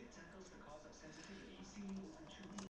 It tackles the cause of sensitivity, seeing and truly.